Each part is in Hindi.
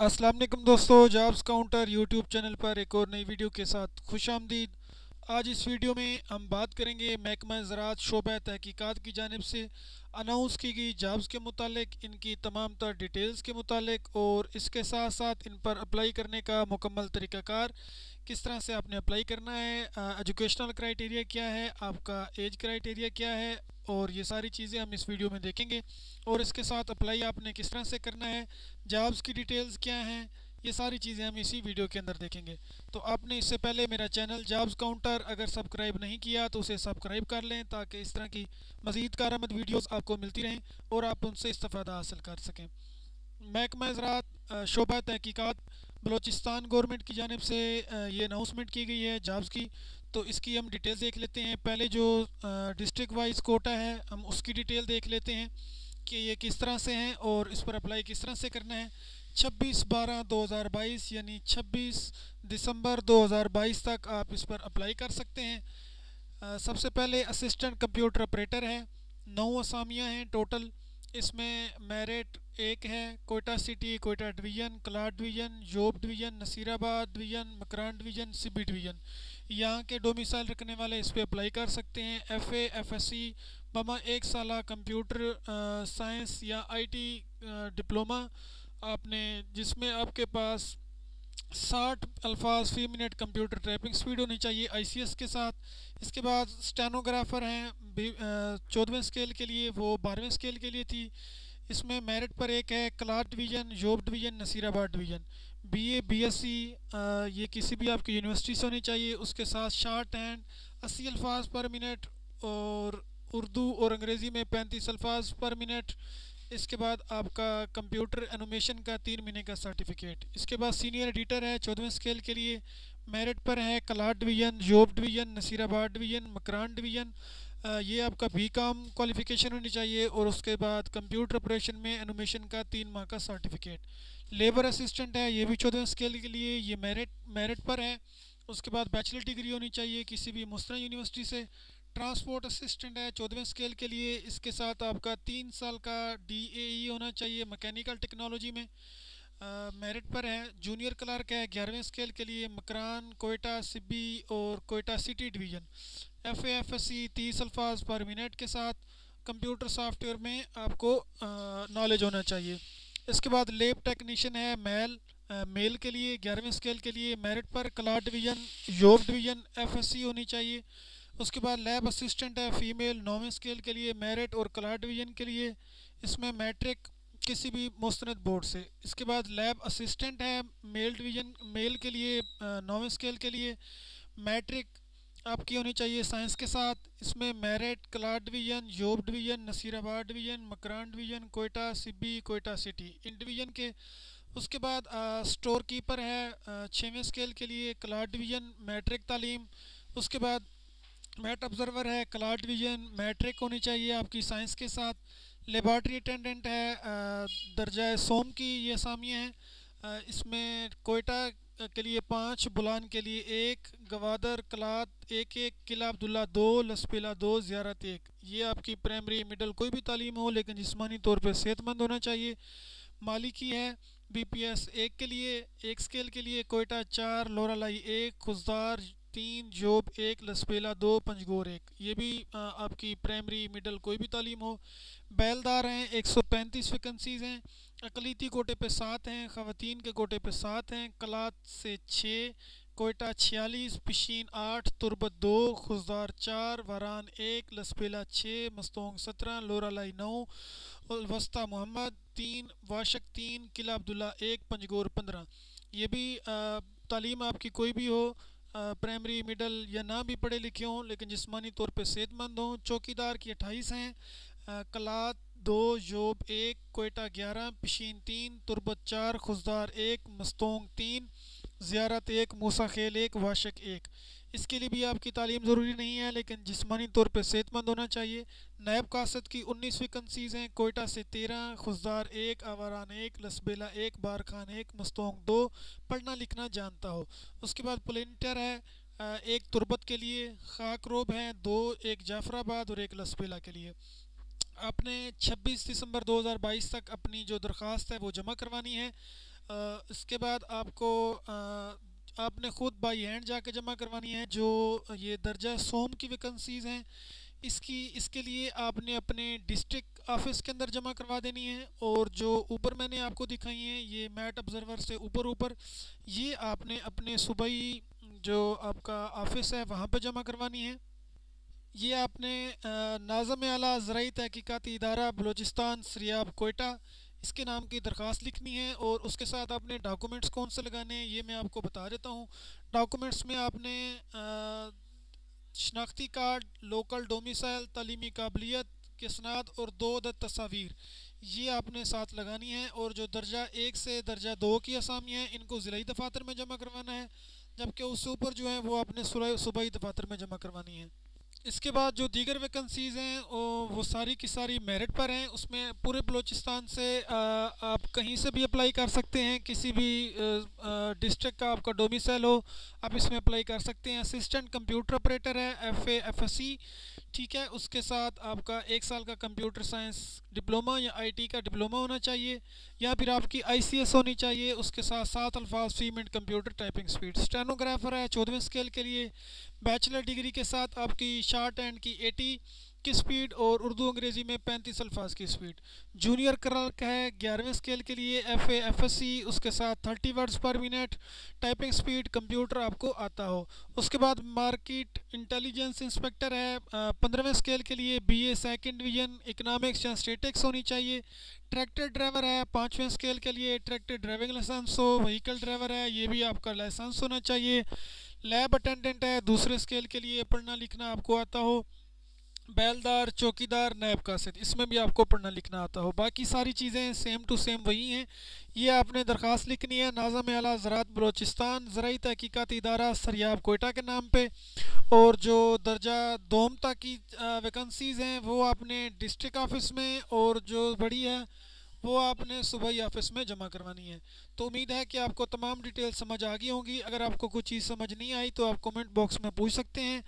वालेकुम दोस्तों, जॉब्स काउंटर यूट्यूब चैनल पर एक और नई वीडियो के साथ खुश आमदीद। आज इस वीडियो में हम बात करेंगे महकमा ज़रात शोबा तहकीक़ात की जानब से। अनाउंस की गई जॉब्स के मुतालिक, इनकी तमाम तर डिटेल्स के मुतालिक और इसके साथ साथ इन पर अप्लाई करने का मुकम्मल तरीक़ाकार किस तरह से आपने अप्लाई करना है एजुकेशनल क्राइटेरिया क्या है, आपका एज क्राइटेरिया क्या है, और ये सारी चीज़ें हम इस वीडियो में देखेंगे और इसके साथ अप्लाई आपने किस तरह से करना है जॉब्स की डिटेल्स क्या हैं ये सारी चीज़ें हम इसी वीडियो के अंदर देखेंगे। तो आपने इससे पहले मेरा चैनल जॉब्स काउंटर अगर सब्सक्राइब नहीं किया तो उसे सब्सक्राइब कर लें ताकि इस तरह की मज़ीद कारामद वीडियोज़ आपको मिलती रहें और आप उनसे इस्ता हासिल कर सकें। महकमा ज़रात शोबा तहकीक़ात बलोचिस्तान गवर्नमेंट की जानब से ये अनाउंसमेंट की गई है जॉब्स की। तो इसकी हम डिटेल देख लेते हैं। पहले जो डिस्ट्रिक्ट वाइज कोटा है, हम उसकी डिटेल देख लेते हैं कि ये किस तरह से हैं और इस पर अप्लाई किस तरह से करना है। 26 बारह 2022 यानी 26 दिसंबर 2022 तक आप इस पर अप्लाई कर सकते हैं। आ, सबसे पहले असिस्टेंट कंप्यूटर ऑपरेटर है नौ असामियाँ हैं टोटल इसमें मेरिट एक है Quetta city Quetta division Kalat division Zhob division Nasirabad division Makran division Sibi division यहाँ के डोमिसाइल रखने वाले इस पर अप्लाई कर सकते हैं। F A F S C बमा एक साल कंप्यूटर साइंस या आईटी डिप्लोमा आपने जिसमें आपके पास साठ अल्फाज फ़ी मिनट कंप्यूटर टाइपिंग स्पीड होनी चाहिए आईसीएस के साथ। इसके बाद स्टेनोग्राफ़र हैं चौदहवें स्केल के लिए, वो बारहवें स्केल के लिए थी। इसमें मेरिट पर एक है class division, Zhob division, Nasirabad division. BA BSc ये किसी भी आपकी यूनिवर्सिटी से होनी चाहिए। उसके साथ शार्ट हैंड अस्सी अल्फाज पर मिनट और उर्दू और अंग्रेज़ी में पैंतीस अल्फाज पर मिनट। इसके बाद आपका कंप्यूटर एनोमेशन का तीन महीने का सर्टिफिकेट इसके बाद सीनियर एडिटर है, चौदहवें स्केल के लिए मेरिट पर है, Kalat division Zhob division Nasirabad division Makran division ये आपका बी काम क्वालिफ़िकेशन होनी चाहिए और उसके बाद कंप्यूटर ऑपरेशन में एनोमेशन का तीन माह का सर्टिफिकेट लेबर असिस्टेंट है, ये भी चौदहवें स्केल के लिए, ये मेरिट मेरिट पर है। उसके बाद बैचलर डिग्री होनी चाहिए किसी भी मुस्तर यूनिवर्सिटी से। ट्रांसपोर्ट असिस्टेंट है, चौदहवें स्केल के लिए इसके साथ आपका तीन साल का डीएई होना चाहिए मैकेनिकल टेक्नोलॉजी में। मेरिट पर है, जूनियर क्लर्क है, ग्यारहवें स्केल के लिए मकरान, कोयटा, सिब्बी और Quetta city division. F A F S C तीस अल्फाज पर मिनट के साथ कंप्यूटर सॉफ्टवेयर में आपको नॉलेज होना चाहिए। इसके बाद लेब टेक्नीशियन है, मेल मेल के लिए, ग्यारहवें स्केल के लिए मेरिट पर class division Zhob division F S C होनी चाहिए। उसके बाद लैब असिस्टेंट है फ़ीमेल नौवें स्केल के लिए मेरिट और क्लास डिवीज़न के लिए। इसमें मैट्रिक किसी भी मुस्ंद बोर्ड से। इसके बाद लैब असिस्टेंट है मेल डिवीज़न मेल के लिए नौवें स्केल के लिए। मैट्रिक आपकी होनी चाहिए साइंस के साथ। इसमें merit class division Zhob division Nasirabad division Makran division Quetta, Sibi, Quetta city इन डिवीज़न के। उसके बाद स्टोर कीपर है छवें स्केल के लिए क्लास डिवीज़न मैट्रिक तालीम। उसके बाद मैट ऑब्जर्वर है क्लास डिवीज़न मैट्रिक होनी चाहिए आपकी साइंस के साथ। लेबार्ट्री अटेंडेंट है दर्जा सोम की, ये सामियाँ हैं। इसमें कोयटा के लिए पाँच, बुलान के लिए एक, गवादर कलात एक एक, किला अब्दुल्ला दो, लसपिला दो, ज़्यारत एक। ये आपकी प्राइमरी मिडल कोई भी तालीम हो, लेकिन जिसमानी तौर पर सेहतमंद होना चाहिए। माली की है बी पी एस एक के लिए, एक स्केल के लिए, कोयटा चार लोरालाई एक, खुजदार तीन जोब एक लसपेला दो पंजगोर एक। ये भी आपकी प्राइमरी मिडल कोई भी तालीम हो। बैलदार हैं एक सौ पैंतीस वैकेंसीज़ हैं। अकलीती कोटे पे सात हैं ख़वातीन के कोटे पे सात हैं। कलात से छः कोयटा छियालीस पिशीन आठ तुरबत दो खुजदार चार वरान एक लसपेला छः मस्तोंग सत्रह लोरालाई नौ वस्ता मोहम्मद तीन वाशक तीन किला अब्दुल्ला एक पंजगोर पंद्रह। ये भी आ, तालीम आपकी कोई भी हो प्राइमरी मिडल या ना भी पढ़े लिखे हों, लेकिन जिसमानी तौर पर सेहतमंद हों, चौकीदार की अट्ठाईस हैं। कलात दो, जोब एक, कोयटा ग्यारह, पिशीन तीन, तुरबत चार खुशदार एक, मस्तोंग तीन, ज़्यारत एक, मूसा खेल एक, वाशक एक। इसके लिए भी आपकी तालीम ज़रूरी नहीं है, लेकिन जिसमानी तौर पर सेहतमंद होना चाहिए। नायब कासत की उन्नीस वैकेंसीज़ हैं, कोयटा से तेरह खुजदार एक, आवारान एक, लसबेला एक बार खान एक, मस्तोंग दो, पढ़ना लिखना जानता हो। उसके बाद प्लेंटर है एक तुरबत के लिए खाकरोब हैं, दो, एक जाफराबाद और एक लसबेला के लिए। आपने 26 दिसंबर 2022 तक अपनी जो दरख्वास्त है वो जमा करवानी है। इसके बाद आपको आपने ख़ुद बाई हैंड जाके जमा करवानी है, जो ये दर्जा सोम की वैकेंसीज़ हैं, इसकी, इसके लिए आपने अपने डिस्ट्रिक्ट ऑफ़िस के अंदर जमा करवा देनी है, और जो ऊपर मैंने आपको दिखाई हैं, ये मैट ऑब्ज़र्वर से ऊपर ऊपर ये आपने अपने सुबह जो आपका ऑफ़िस है, वहाँ पर जमा करवानी है। ये आपने नाज़म आला ज़रूरी तहकीकती इदारा, बलूचिस्तान सरियाब कोयटा इसके नाम की दरख्वास्त लिखनी है और उसके साथ आपने डॉक्यूमेंट्स कौन से लगाने हैं, ये मैं आपको बता देता हूँ। डॉक्यूमेंट्स में आपने शनाख्ती कार्ड लोकल डोमिसाइल तलीमी काबिलियत के सनाद और दो अदद तस्वीर ये आपने साथ लगानी है और जो दर्जा एक से दर्जा दो की असामी हैं, इनको ज़िलाई दफातर में जमा करवाना है, जबकि उससे ऊपर जो है वो आपने सूबाई दफातर में जमा करवानी है। इसके बाद जो दीगर वैकेंसीज़ हैं वो सारी की सारी मेरिट पर हैं। उसमें पूरे बलूचिस्तान से आप कहीं से भी अप्लाई कर सकते हैं। किसी भी डिस्ट्रिक्ट का आपका डोमिसल हो आप इसमें अप्लाई कर सकते हैं। असिस्टेंट कंप्यूटर ऑपरेटर है एफ़ एफ़ एस सी ठीक है। उसके साथ आपका एक साल का कंप्यूटर साइंस डिप्लोमा या आईटी का डिप्लोमा होना चाहिए, या फिर आपकी आईसीएस होनी चाहिए। उसके साथ सात अल्फाज फ़ी minute computer typing speed stenographer है, चौदहवें स्केल के लिए। बैचलर डिग्री के साथ आपकी शार्ट एंड की एटी की स्पीड और उर्दू अंग्रेज़ी में पैंतीस अल्फाज की स्पीड जूनियर क्लर्क है ग्यारहवें स्केल के लिए F A F S C उसके साथ thirty words per minute typing speed computer आपको आता हो। उसके बाद मार्केट इंटेलिजेंस इंस्पेक्टर है पंद्रहवें स्केल के लिए B A second division economics या स्टेटिक्स होनी चाहिए। ट्रैक्टर ड्राइवर है, पाँचवें स्केल के लिए ट्रैक्टर ड्राइविंग लाइसेंस हो व्हीकल ड्राइवर है, ये भी आपका लाइसेंस होना चाहिए। लैब अटेंडेंट है, दूसरे स्केल के लिए पढ़ना लिखना आपको आता हो। बैलदार, चौकीदार नैब कासिद, इसमें भी आपको पढ़ना लिखना आता हो। बाकी सारी चीज़ें सेम टू सेम वही हैं। ये आपने दरख्वास्त लिखनी है नाज़म आला ज़रात बलोचिस्तान ज़रूरी तहकीकती इदारा सरियाब कोयटा के नाम पे। और जो दर्जा दोम तक की वैकेंसीज़ हैं, वो आपने डिस्ट्रिक्ट ऑफ़िस में और जो बड़ी है, वो आपने सुबह ही ऑफ़िस में जमा करवानी है। तो उम्मीद है कि आपको तमाम डिटेल समझ आ गई होंगी। अगर आपको कुछ चीज़ समझ नहीं आई तो आप कमेंट बॉक्स में पूछ सकते हैं।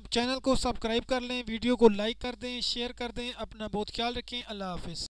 चैनल को सब्सक्राइब कर लें, वीडियो को लाइक कर दें, शेयर कर दें, अपना बहुत ख्याल रखें। अल्लाह हाफिज़।